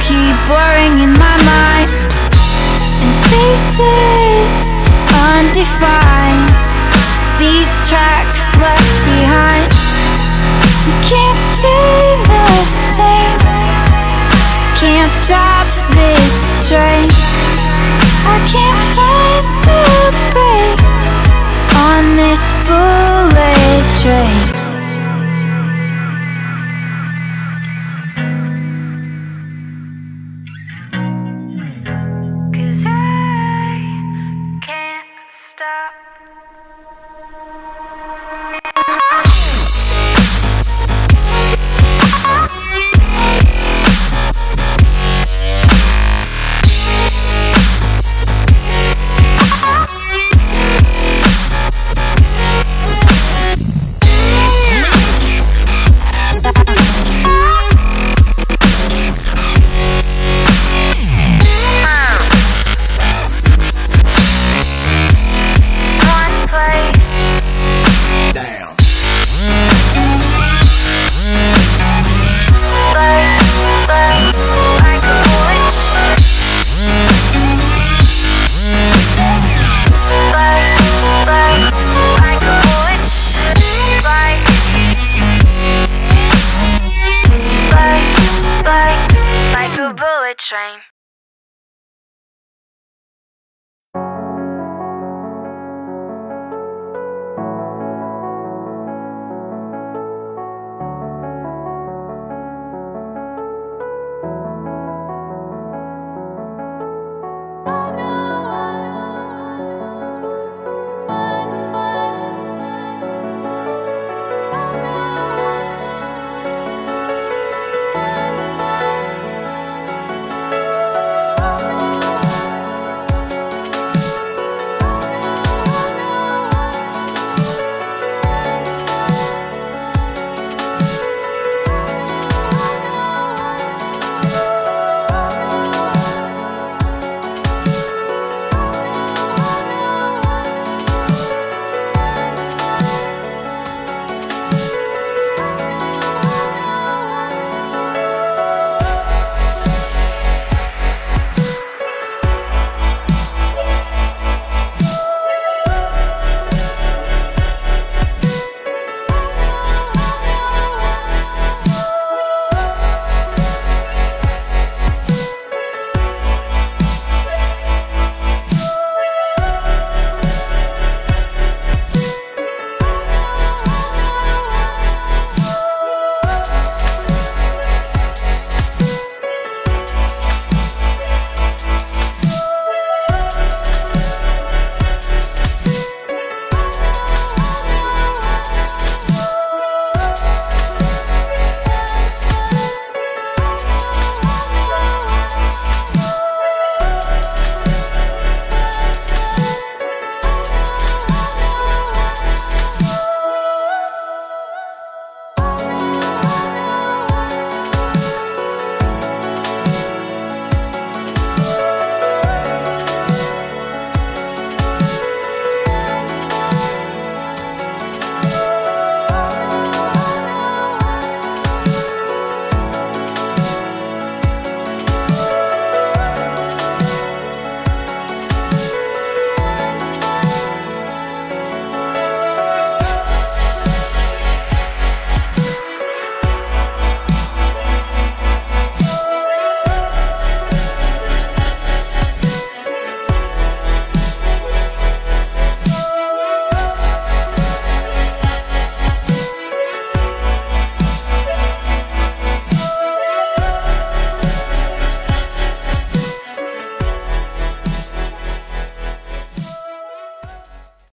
Keep blurring in my mind. And spaces undefined. These tracks left behind. You can't stay the same. Can't stop this train. I can't find the brakes on this bullet train.